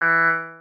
Música